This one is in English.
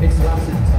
It's lasted